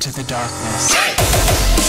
into the darkness.